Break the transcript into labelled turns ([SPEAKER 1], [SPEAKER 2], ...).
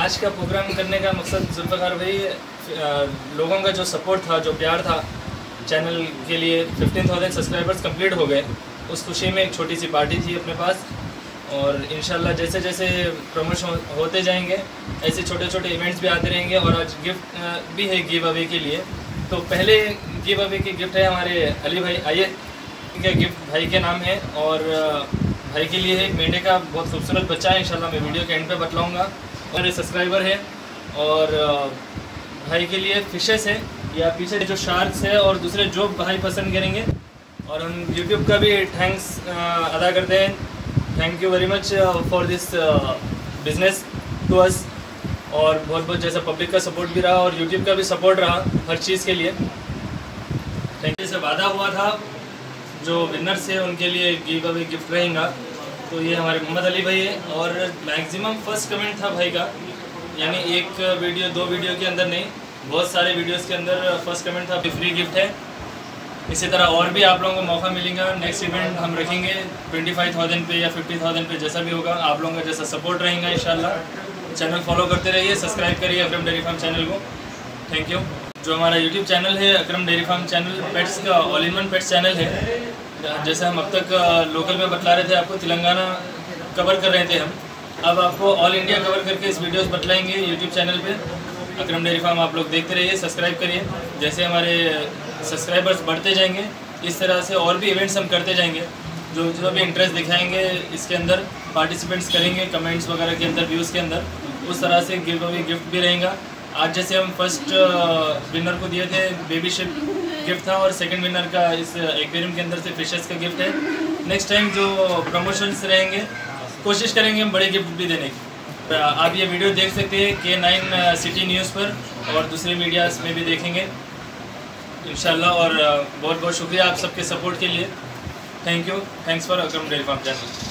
[SPEAKER 1] का
[SPEAKER 2] आज का प्रोग्राम करने का मकसद जुल्फ़ार भाई लोगों का जो सपोर्ट था, जो प्यार था चैनल के लिए फिफ्टीन थाउज़ेंड सब्सक्राइबर्स कंप्लीट हो गए। उस खुशी में एक छोटी सी पार्टी थी अपने पास और इन जैसे जैसे प्रमोशन होते जाएँगे, ऐसे छोटे छोटे इवेंट्स भी आते रहेंगे और आज गिफ्ट भी है गिव अवे के लिए। तो पहले गिव अवे के गिफ्ट है हमारे अली भाई, आइए, इनका गिफ्ट भाई के नाम है और भाई के लिए एक मेंढे का बहुत खूबसूरत बच्चा है, इंशाल्लाह मैं वीडियो के एंड पे बतलाऊँगा। और सब्सक्राइबर है और भाई के लिए फिशेस है। या पीछे जो शार्क्स है और दूसरे जो भाई पसंद करेंगे। और हम यूट्यूब का भी थैंक्स अदा करते हैं। Thank you very much for this business to us और बहुत बहुत जैसा पब्लिक का सपोर्ट भी रहा और यूट्यूब का भी सपोर्ट रहा हर चीज़ के लिए। थैंक यू से वादा हुआ था। जो विनर्स है, उनके लिए गिव अवे गिफ्ट रहेगा। तो ये हमारे मोहम्मद अली भाई है और मैक्सिमम फ़र्स्ट कमेंट था भाई का, यानी एक वीडियो, दो वीडियो के अंदर नहीं, बहुत सारे वीडियोस के अंदर फ़र्स्ट कमेंट था फ्री गिफ्ट है। इसी तरह और भी आप लोगों को मौका मिलेगा नेक्स्ट इवेंट हम रखेंगे ट्वेंटी फाइव थाउज़ेंड पे या फिफ्टी थाउज़ेंड पे, जैसा भी होगा, आप लोगों का जैसा सपोर्ट रहेगा इंशाल्लाह। चैनल फॉलो करते रहिए सब्सक्राइब करिए अक्रम डेयरी फार्म चैनल को। थैंक यू जो हमारा यूट्यूब चैनल है Akram dairy farm channel pets का all in one pets channel है जैसे हम अब तक लोकल में बतला रहे थे, आपको तेलंगाना कवर कर रहे थे हम। अब आपको ऑल इंडिया कवर करके इस वीडियोस बतलाएँगे यूट्यूब चैनल पे। अक्रम डेयरी फार्म आप लोग देखते रहिए सब्सक्राइब करिए। जैसे हमारे सब्सक्राइबर्स बढ़ते जाएँगे, इस तरह से और भी इवेंट्स हम करते जाएँगे। जो जो भी इंटरेस्ट दिखाएँगे, इसके अंदर पार्टिसिपेंट्स करेंगे कमेंट्स वगैरह के अंदर व्यूज़ के अंदर, उस तरह से गिव अवे गिफ्ट भी रहेगा। आज जैसे हम फ़र्स्ट विनर को दिए थे बेबी शिप गिफ्ट था और सेकंड विनर का इस एक्वेरियम के अंदर से फिशेस का गिफ्ट है। नेक्स्ट टाइम जो प्रमोशंस रहेंगे, कोशिश करेंगे हम बड़े गिफ्ट भी देने की। आप ये वीडियो देख सकते हैं के नाइन सिटी न्यूज़ पर और दूसरे मीडियाज़ में भी देखेंगे। इंशाल्लाह और बहुत बहुत शुक्रिया आप सबके सपोर्ट के लिए। Thank you thanks for Akram dairy farm channel